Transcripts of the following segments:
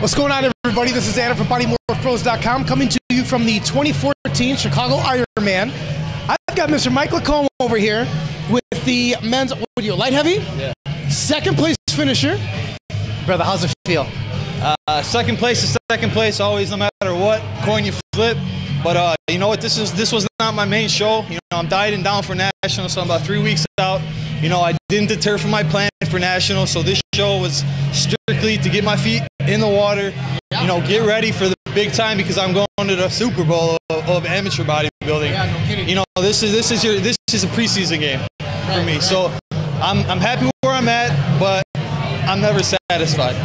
What's going on, everybody? This is Adam from BodyMorphPros.com coming to you from the 2014 Chicago Ironman. I've got Mr. Mike LaCombe over here with the men's, what are you, light heavy? Yeah. Second place finisher. Brother, how's it feel? Uh, second place is second place, always, no matter what coin you flip. But uh, you know what? This is this was not my main show. You know, I'm dieting down for national, so I'm about three weeks out. You know, I didn't deter from my plan for national, so this show was strictly to get my feet in the water. You know, get ready for the big time because I'm going to the Super Bowl of, of amateur bodybuilding. Yeah, no kidding. You know, this is this is your this is a preseason game for me. So I'm I'm happy where I'm at, but I'm never satisfied.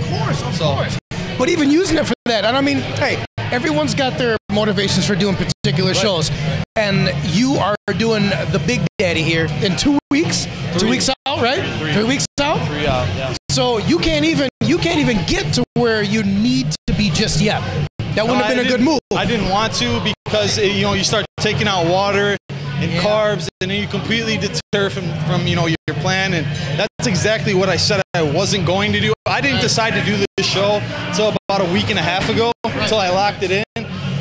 Of course, of So- course. But even using it for that, and I mean, hey, everyone's got their motivations for doing particular shows, and you are doing the Big Daddy here in two weeks. Two weeks out, right? Three. weeks out. Three out, yeah. So you can't even you can't even get to where you need to be just yet. That wouldn't No, have been I a good move. I didn't want to because eh, you know you start taking out water and Yeah. carbs, and then you completely deter from from you know your plan, and that's exactly what I said I wasn't going to do. I didn't decide to do this show until about a week and a half ago, until I locked it in,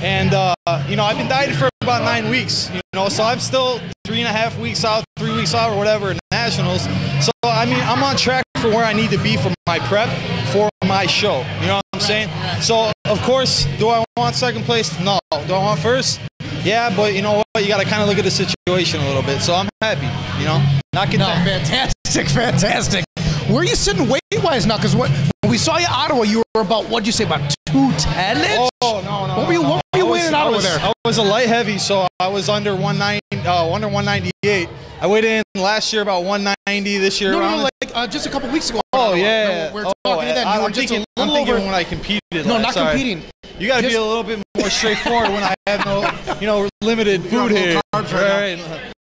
and uh, you know I've been dieting for about nine weeks, you know, so I'm still three and a half weeks out, three weeks out, or whatever in nationals. So I mean I'm on track for where I need to be for my prep for my show. You know what I'm saying? So of course, do I want second place? No. Do I want first? Yeah, but you know what? You got to kind of look at the situation a little bit. So I'm happy. You know, not No, content. fantastic, fantastic. Where are you sitting weight wise now? Because when we saw you Ottawa, you were about what'd you say about two ten? Oh no no! What were you- no, what were you I was- I was- there? I was a light heavy, so I was under 190, uh, under 198. I weighed in last year about 190. This year No, no, no, like uh, just a couple weeks ago. Oh yeah. we were oh, talking. I, were am just thinking, a I'm little thinking over. when I competed. No, like, not sorry. competing. You got to be a little bit more straightforward when I have no, you know, limited food here. carbs right Right.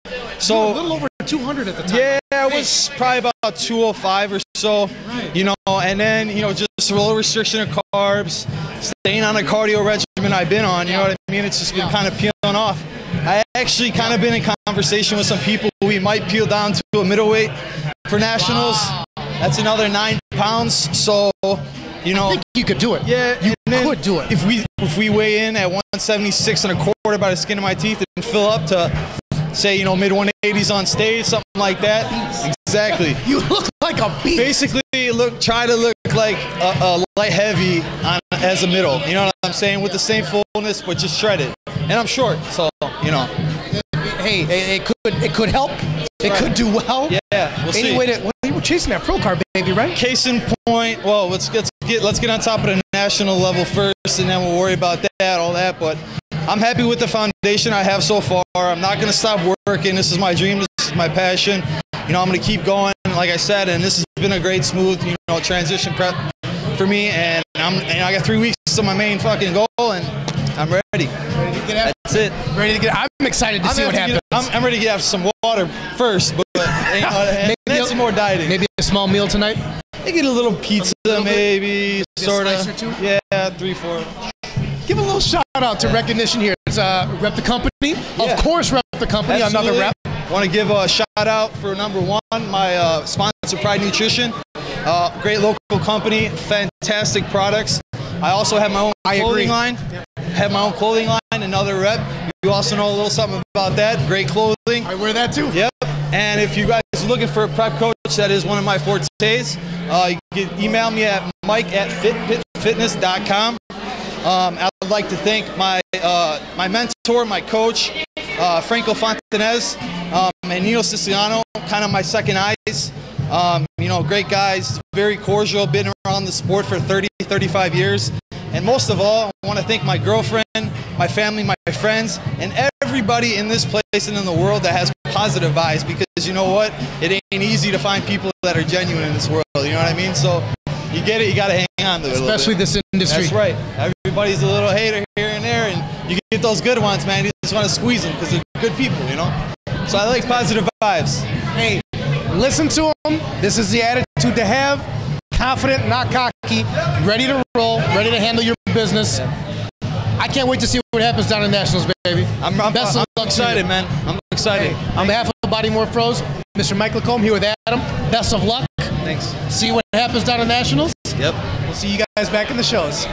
Were a little over 200 at the time. yeah, it was probably about 205 or so. You know, and then you know just a little restriction of carbs, staying on a cardio regimen I've been on. You know what I mean? It's just been kind of peeling off. I actually kind of been in conversation with some people. We might peel down to a middleweight for nationals. That's another nine pounds. So, you know, I think you could do it. yeah, you could do it. If we if we weigh in at 176 and a quarter by the skin of my teeth and fill up to say you know mid 180s on stage, something like that. Exactly. You look like a beast. Basically, look try to look like a, a light heavy on, as a middle. You know what I'm saying? With the same fullness, but just shredded. And I'm short, so you know. Hey, it, it could it could help. It could do well. Yeah, we'll see. Anyway, to, well, you were chasing that pro card, baby, right? Case in point, well, let's get, get let's get on top of the national level first, and then we'll worry about that, all that. But I'm happy with the foundation I have so far. I'm not gonna stop working. This is my dream. This is my passion. You know, I'm gonna keep going, like I said, and this has been a great, smooth, you know, transition prep for me. And I'm, and I got three weeks to my main fucking goal, and I'm ready. Ready to get after, That's it. ready to get. I'm excited to I'm, see what gonna happens. get- I'm, I'm ready to get some water first, but, but and Maybe- some more dieting. Maybe a small meal tonight. I get a little pizza, little bit? maybe, sort of. slice or two? Yeah, three, four. Give a little shout out to recognition here. It's uh, rep the company. Yeah. Of course, rep the company. Another rep. Want to give a shout out for number one, my uh, sponsor, Pride Nutrition. Uh, great local company, fantastic products. I also have my own I clothing agree. line. Have my own clothing line, another rep. You also know a little something about that. Great clothing. I wear that too. Yep. And if you guys are looking for a prep coach, that is one of my fortes. Uh, you can email me at mike at fitfitness.com. Um, I'd like to thank my uh, my mentor, my coach, uh, Franco Fontanez, um, and Nino Siciliano, kind of my second eyes. Um, you know, great guys, very cordial, been around the sport for 30, 35 years. And most of all, I want to thank my girlfriend, my family, my friends, and everybody in this place and in the world that has positive vibes because you know what? It ain't easy to find people that are genuine in this world. You know what I mean? So you get it, you got to hang on to it. Especially this industry. That's right. Everybody's a little hater here get those good ones, man. You just want to squeeze them because they're good people, you know? So I like positive vibes. Hey, listen to them. This is the attitude to have. Confident, not cocky. Ready to roll. Ready to handle your business. I can't wait to see what happens down in Nationals, baby. I'm, I'm, Best of I'm luck to excited, man. I'm excited. On behalf of Body Morph Pros, Mr. Mike LaCombe here with Adam. Best of luck. Thanks. See what happens down in Nationals. Yep. We'll see you guys back in the shows.